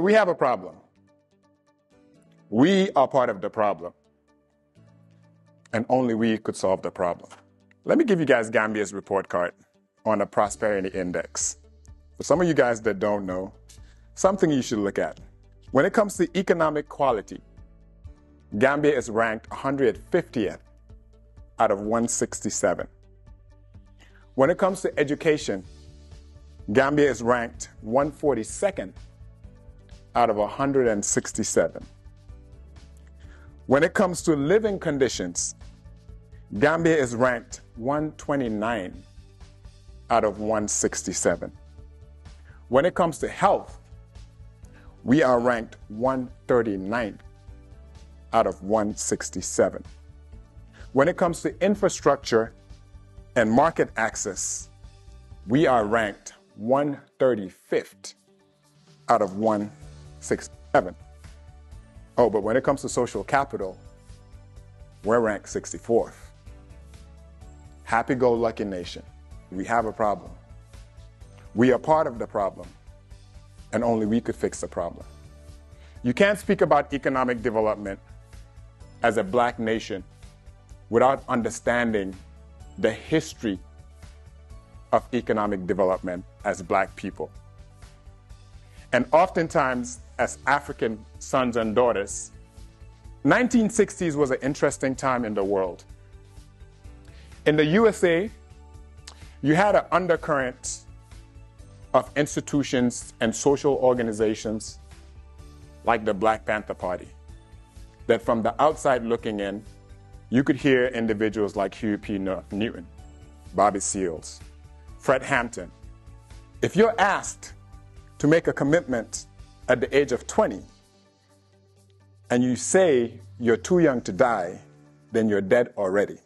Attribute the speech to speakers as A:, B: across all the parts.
A: But we have a problem. We are part of the problem. And only we could solve the problem. Let me give you guys Gambia's report card on the prosperity index. For some of you guys that don't know, something you should look at. When it comes to economic quality, Gambia is ranked 150th out of 167. When it comes to education, Gambia is ranked 142nd out of 167. When it comes to living conditions, Gambia is ranked 129 out of 167. When it comes to health, we are ranked 139 out of 167. When it comes to infrastructure and market access, we are ranked 135th out of 167. Oh, but when it comes to social capital, we're ranked 64th. Happy go lucky nation. We have a problem. We are part of the problem, and only we could fix the problem. You can't speak about economic development as a black nation without understanding the history of economic development as black people. And oftentimes, as African sons and daughters, 1960s was an interesting time in the world. In the USA, you had an undercurrent of institutions and social organizations like the Black Panther Party that from the outside looking in, you could hear individuals like Huey P. Newton, Bobby Seals, Fred Hampton. If you're asked to make a commitment at the age of 20 and you say you're too young to die, then you're dead already.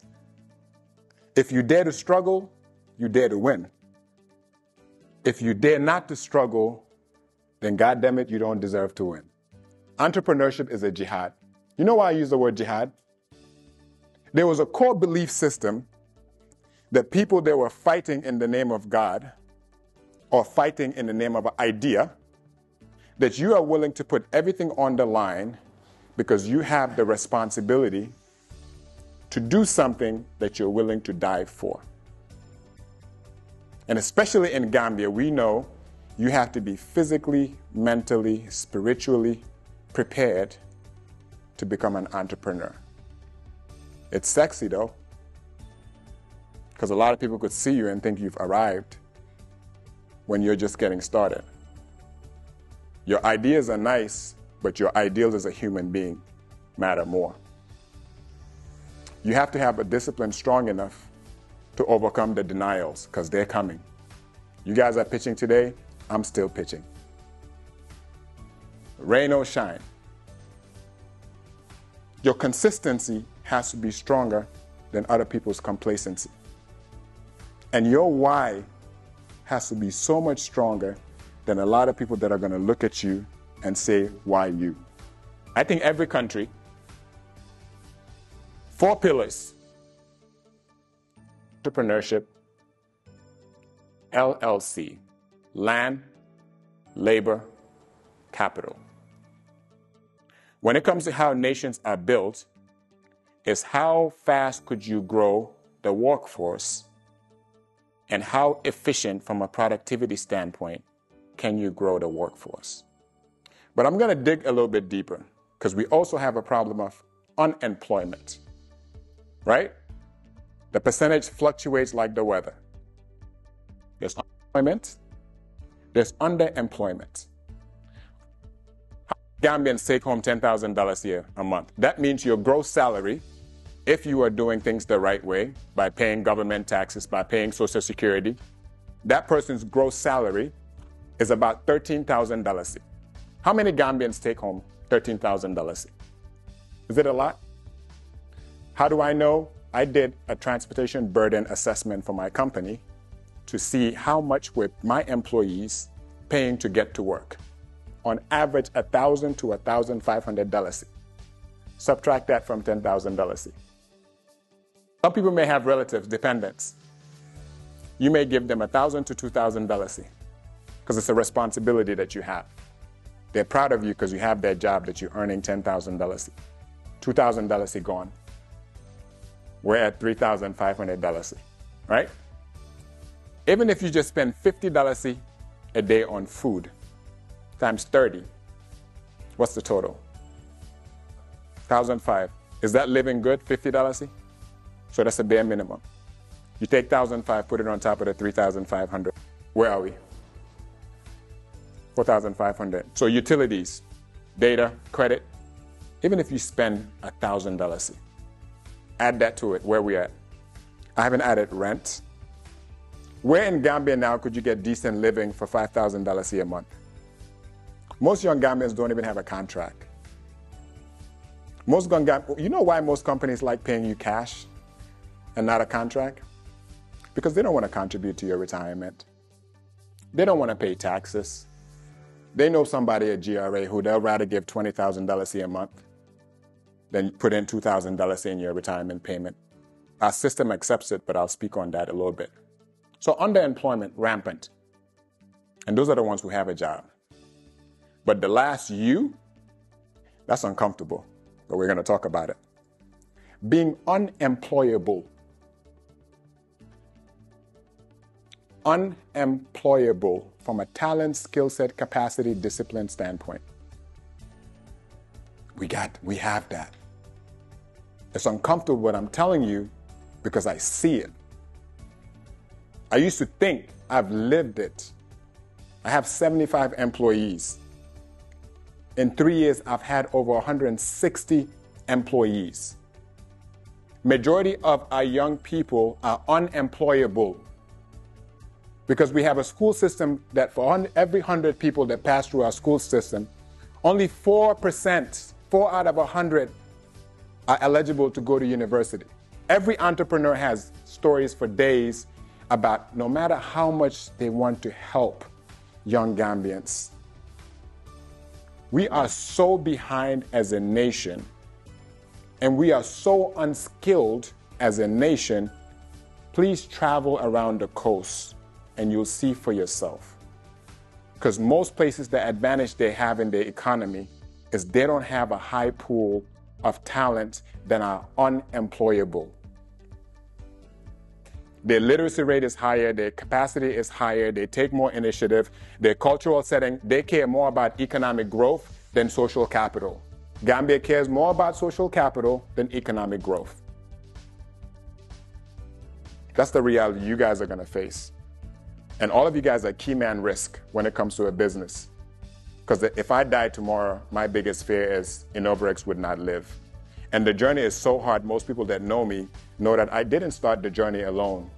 A: If you dare to struggle, you dare to win. If you dare not to struggle, then God damn it, you don't deserve to win. Entrepreneurship is a jihad. You know why I use the word jihad? There was a core belief system that people that were fighting in the name of God or fighting in the name of an idea, that you are willing to put everything on the line because you have the responsibility to do something that you're willing to die for. And especially in Gambia, we know you have to be physically, mentally, spiritually prepared to become an entrepreneur. It's sexy though, because a lot of people could see you and think you've arrived when you're just getting started. Your ideas are nice, but your ideals as a human being matter more. You have to have a discipline strong enough to overcome the denials because they're coming. You guys are pitching today, I'm still pitching. Rain or shine. Your consistency has to be stronger than other people's complacency. And your why has to be so much stronger than a lot of people that are going to look at you and say, why you? I think every country, four pillars entrepreneurship, LLC, land, labor, capital. When it comes to how nations are built, is how fast could you grow the workforce and how efficient from a productivity standpoint can you grow the workforce. But I'm going to dig a little bit deeper because we also have a problem of unemployment, right? The percentage fluctuates like the weather. There's unemployment, there's underemployment. Gambians take home $10,000 a year a month. That means your gross salary, if you are doing things the right way, by paying government taxes, by paying Social Security, that person's gross salary is about $13,000. How many Gambians take home $13,000? Is it a lot? How do I know? I did a transportation burden assessment for my company to see how much were my employees paying to get to work on average 1,000 to $1,500. Subtract that from $10,000. Some people may have relatives, dependents. You may give them a 1,000 to $2,000 because it's a responsibility that you have They're proud of you because you have that job that you're earning $10,000. $2,000 gone. We're at $3,500, right? Even if you just spend $50 a day on food times 30, what's the total? 1005 Is that living good, $50? So that's a bare minimum. You take 1005 put it on top of the 3500 Where are we? 4500 So utilities, data, credit, even if you spend $1,000, add that to it, where we at? I haven't added rent. Where in Gambia now could you get decent living for $5,000 a month? Most young Gambians don't even have a contract. Most Gambians, you know why most companies like paying you cash and not a contract? Because they don't want to contribute to your retirement. They don't want to pay taxes. They know somebody at GRA who they'll rather give $20,000 a month than put in $2,000 in your retirement payment. Our system accepts it, but I'll speak on that a little bit. So underemployment rampant. And those are the ones who have a job. But the last you, that's uncomfortable. But we're going to talk about it. Being unemployable. Unemployable from a talent, skill set, capacity, discipline standpoint. We got, we have that. It's uncomfortable what I'm telling you because I see it. I used to think I've lived it. I have 75 employees. In three years, I've had over 160 employees. Majority of our young people are unemployable because we have a school system that for every 100 people that pass through our school system, only 4%, 4 out of 100 are eligible to go to university. Every entrepreneur has stories for days about no matter how much they want to help young Gambians, we are so behind as a nation, and we are so unskilled as a nation. Please travel around the coast and you'll see for yourself. Because most places, the advantage they have in their economy is they don't have a high pool of talent that are unemployable. Their literacy rate is higher, their capacity is higher, they take more initiative, their cultural setting, they care more about economic growth than social capital. Gambia cares more about social capital than economic growth. That's the reality you guys are going to face. And all of you guys are key man risk when it comes to a business. Because if I die tomorrow, my biggest fear is InnovaRx would not live. And the journey is so hard. Most people that know me know that I didn't start the journey alone.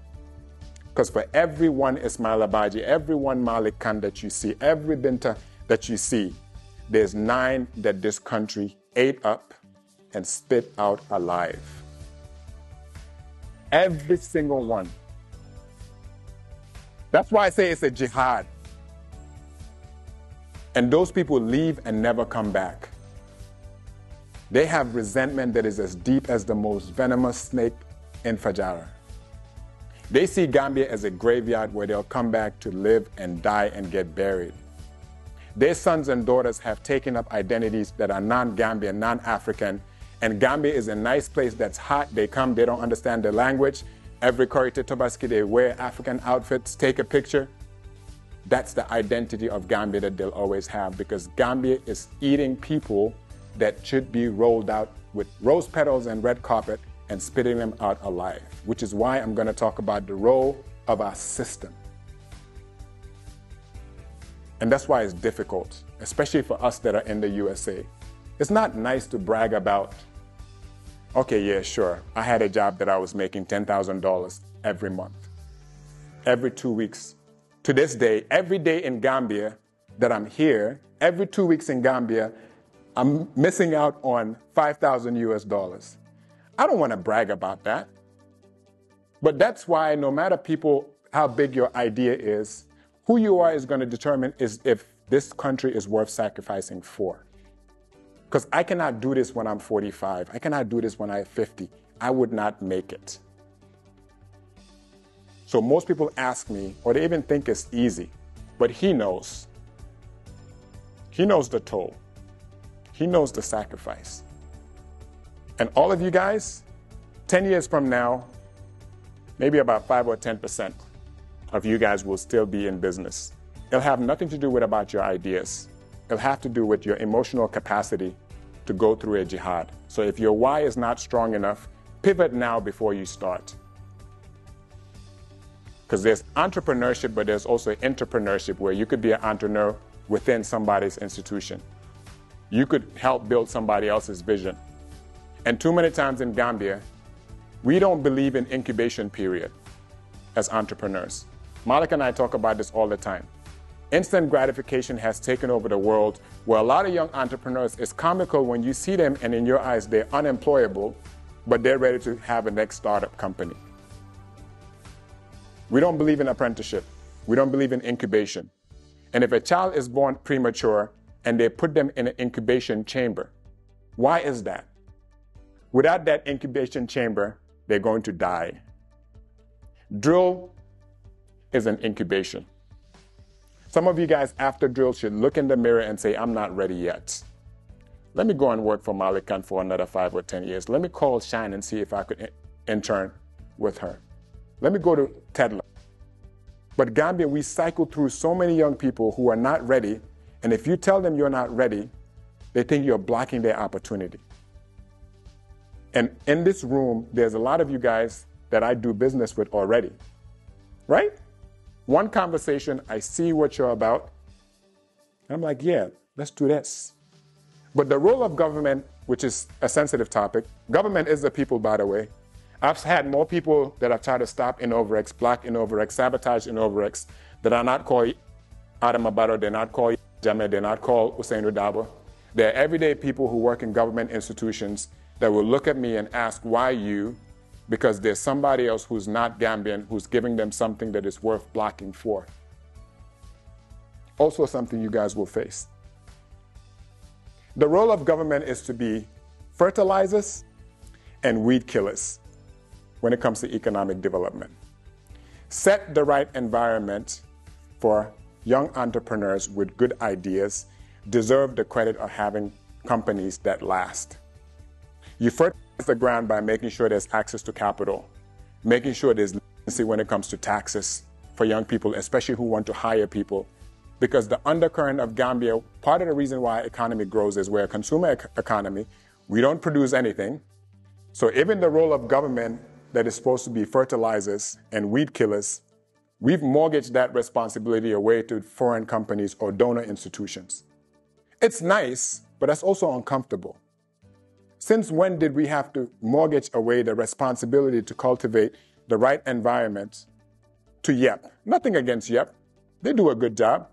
A: Because for every one Ismail Abaji, every one Malik Khan that you see, every Binta that you see, there's nine that this country ate up and spit out alive. Every single one. That's why I say it's a jihad. And those people leave and never come back. They have resentment that is as deep as the most venomous snake in Fajara. They see Gambia as a graveyard where they'll come back to live and die and get buried. Their sons and daughters have taken up identities that are non Gambian, non African, and Gambia is a nice place that's hot. They come, they don't understand the language. Every Korite they wear African outfits, take a picture. That's the identity of Gambia that they'll always have because Gambia is eating people that should be rolled out with rose petals and red carpet and spitting them out alive, which is why I'm going to talk about the role of our system. And that's why it's difficult, especially for us that are in the USA. It's not nice to brag about, okay, yeah, sure, I had a job that I was making $10,000 every month, every two weeks. To this day, every day in Gambia that I'm here, every two weeks in Gambia, I'm missing out on 5,000 US dollars. I don't want to brag about that. But that's why no matter people how big your idea is, who you are is going to determine is if this country is worth sacrificing for. Because I cannot do this when I'm 45. I cannot do this when I'm 50. I would not make it. So most people ask me, or they even think it's easy, but he knows He knows the toll. He knows the sacrifice. And all of you guys, 10 years from now, maybe about 5 or 10% of you guys will still be in business. It'll have nothing to do with about your ideas. It'll have to do with your emotional capacity to go through a jihad. So if your why is not strong enough, pivot now before you start. Because there's entrepreneurship, but there's also entrepreneurship where you could be an entrepreneur within somebody's institution. You could help build somebody else's vision. And too many times in Gambia, we don't believe in incubation period as entrepreneurs. Malik and I talk about this all the time. Instant gratification has taken over the world where a lot of young entrepreneurs, it's comical when you see them and in your eyes they're unemployable, but they're ready to have a next startup company. We don't believe in apprenticeship. We don't believe in incubation. And if a child is born premature and they put them in an incubation chamber, why is that? Without that incubation chamber, they're going to die. Drill is an incubation. Some of you guys after drill should look in the mirror and say, I'm not ready yet. Let me go and work for Malik Khan for another five or 10 years. Let me call Shine and see if I could intern with her. Let me go to Tedla. But Gambia, we cycle through so many young people who are not ready. And if you tell them you're not ready, they think you're blocking their opportunity. And in this room, there's a lot of you guys that I do business with already, right? One conversation, I see what you're about. I'm like, yeah, let's do this. But the role of government, which is a sensitive topic, government is the people, by the way. I've had more people that have tried to stop InnovaRx, block InnovaRx, sabotage InnovaRx, that are not called Adama Barrow, they're not called Jammeh, they're not called Ousainou Darboe. They're everyday people who work in government institutions that will look at me and ask, why you? Because there's somebody else who's not Gambian who's giving them something that is worth blocking for. Also, something you guys will face. The role of government is to be fertilizers and weed killers when it comes to economic development. Set the right environment for young entrepreneurs with good ideas deserve the credit of having companies that last. You fertilize the ground by making sure there's access to capital, making sure there's leniency when it comes to taxes for young people, especially who want to hire people. Because the undercurrent of Gambia, part of the reason why economy grows is we're a consumer ec- economy. We don't produce anything. So even the role of government that is supposed to be fertilizers and weed killers, we've mortgaged that responsibility away to foreign companies or donor institutions. It's nice, but that's also uncomfortable. Since when did we have to mortgage away the responsibility to cultivate the right environment to YEP? Nothing against YEP, they do a good job.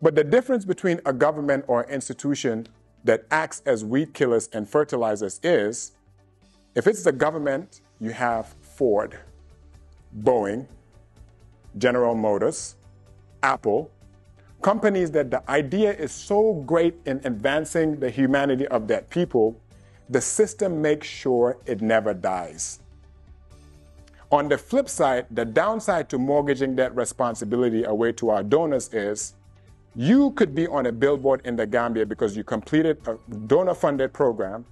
A: But the difference between a government or an institution that acts as weed killers and fertilizers is if it's the government, you have Ford, Boeing, General Motors, Apple, companies that the idea is so great in advancing the humanity of that people the system makes sure it never dies. On the flip side, the downside to mortgaging that responsibility away to our donors is you could be on a billboard in the Gambia because you completed a donor funded program,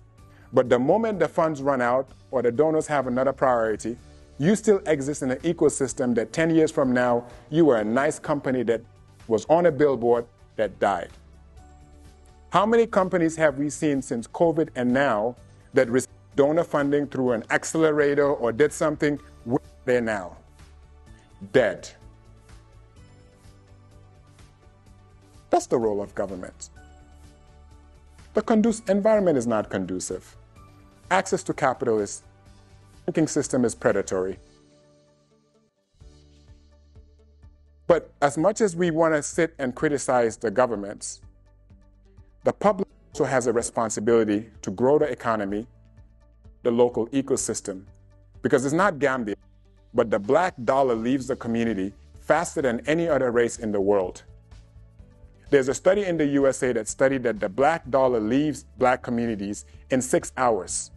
A: but the moment the funds run out or the donors have another priority, you still exist in an ecosystem that 10 years from now, you were a nice company that was on a billboard that died. How many companies have we seen since COVID and now that received donor funding through an accelerator or did something? Where are they now? Dead. That's the role of government. The environment is not conducive. Access to capital is, banking system is predatory. But as much as we want to sit and criticize the governments, the public also has a responsibility to grow the economy, the local ecosystem, because it's not Gambia, but the black dollar leaves the community faster than any other race in the world. There's a study in the USA that studied that the black dollar leaves black communities in six hours.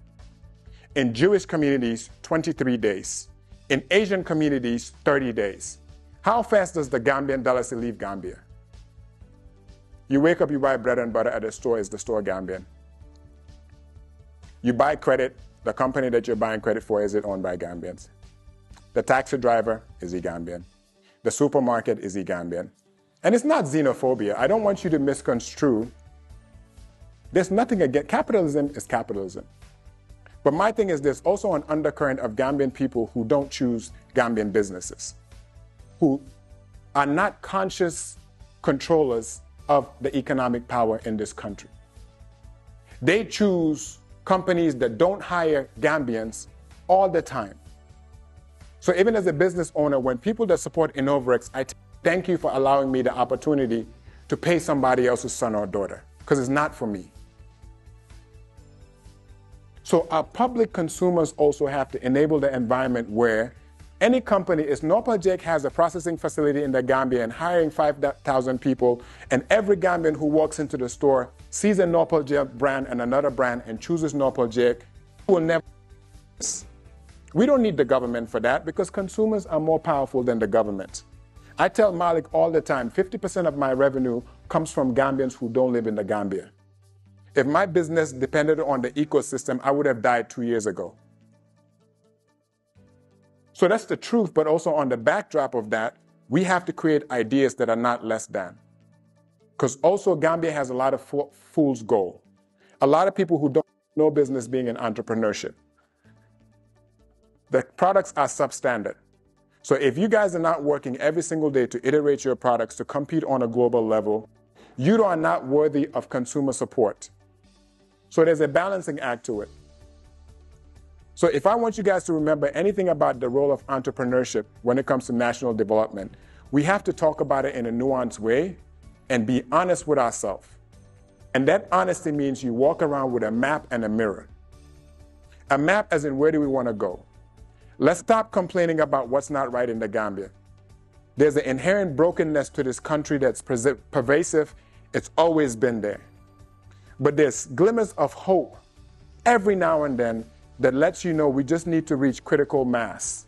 A: In Jewish communities, 23 days. In Asian communities, 30 days. How fast does the Gambian dollar leave Gambia? You wake up, you buy bread and butter at a store, is the store Gambian? You buy credit, the company that you're buying credit for, is it owned by Gambians? The taxi driver, is he Gambian? The supermarket, is he Gambian? And it's not xenophobia. I don't want you to misconstrue. There's nothing against capitalism is capitalism. But my thing is there's also an undercurrent of Gambian people who don't choose Gambian businesses, who are not conscious controllers of the economic power in this country. They choose companies that don't hire Gambians all the time. So even as a business owner, when people that support InnovaRx, I thank you for allowing me the opportunity to pay somebody else's son or daughter, because it's not for me. So our public consumers also have to enable the environment where any company, if Norpal has a processing facility in the Gambia and hiring 5,000 people, and every Gambian who walks into the store sees a Norpal brand and another brand and chooses Norpal will never. We don't need the government for that because consumers are more powerful than the government. I tell Malik all the time 50% of my revenue comes from Gambians who don't live in the Gambia. If my business depended on the ecosystem, I would have died two years ago. So that's the truth, but also on the backdrop of that, we have to create ideas that are not less than. Because also Gambia has a lot of fool's gold. A lot of people who don't know business being in entrepreneurship. The products are substandard. So if you guys are not working every single day to iterate your products to compete on a global level, you are not worthy of consumer support. So there's a balancing act to it. So if I want you guys to remember anything about the role of entrepreneurship when it comes to national development, we have to talk about it in a nuanced way and be honest with ourselves. And that honesty means you walk around with a map and a mirror. A map as in where do we want to go? Let's stop complaining about what's not right in the Gambia. There's an inherent brokenness to this country that's pervasive. It's always been there. But there's glimmers of hope every now and then that lets you know we just need to reach critical mass.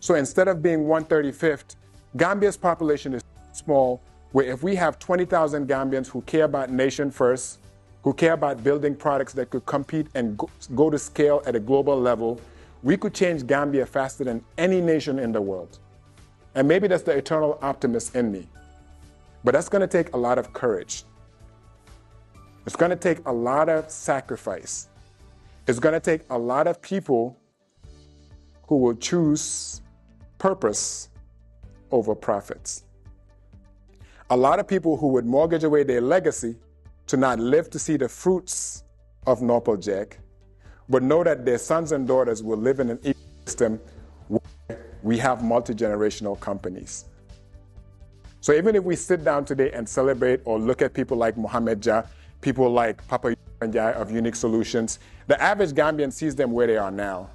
A: So instead of being 135th, Gambia's population is small, where if we have 20,000 Gambians who care about nation first, who care about building products that could compete and go to scale at a global level, we could change Gambia faster than any nation in the world. And maybe that's the eternal optimist in me. But that's going to take a lot of courage. It's going to take a lot of sacrifice. It's going to take a lot of people who will choose purpose over profits. A lot of people who would mortgage away their legacy to not live to see the fruits of Norpal Jack, but know that their sons and daughters will live in an ecosystem where we have multi generational companies. So even if we sit down today and celebrate or look at people like Mohamed Jah people like Papa of Unique Solutions. The average Gambian sees them where they are now.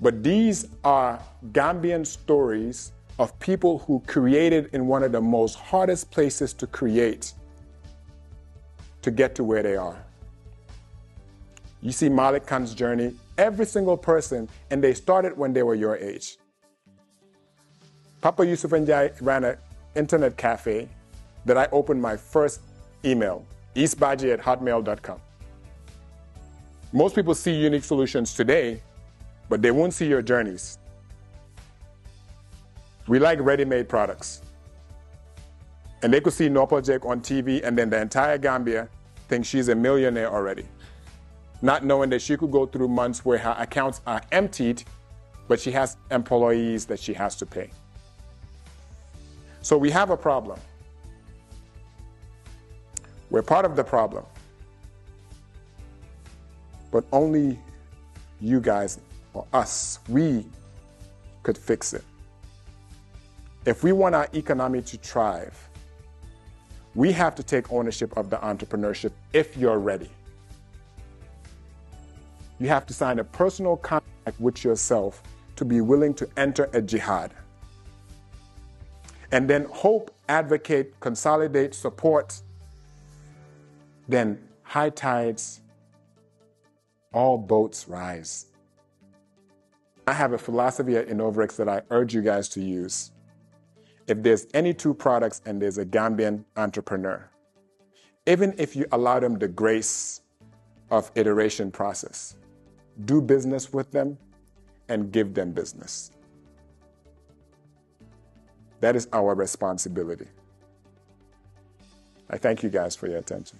A: But these are Gambian stories of people who created in one of the most hardest places to create to get to where they are. You see Malik Khan's journey, every single person, and they started when they were your age. Papa Yusuf Njai ran an internet cafe that I opened my first email eastbaji at hotmail.com. Most people see unique solutions today, but they won't see your journeys. We like ready made products. And they could see Norpal Jake on TV, and then the entire Gambia thinks she's a millionaire already. Not knowing that she could go through months where her accounts are emptied, but she has employees that she has to pay. So we have a problem. We're part of the problem. But only you guys or us, we could fix it. If we want our economy to thrive, we have to take ownership of the entrepreneurship if you're ready. You have to sign a personal contract with yourself to be willing to enter a jihad. And then hope, advocate, consolidate, support, then high tides, all boats rise. I have a philosophy at InnovaRx that I urge you guys to use. If there's any two products and there's a Gambian entrepreneur, even if you allow them the grace of iteration process, do business with them and give them business. That is our responsibility. I thank you guys for your attention.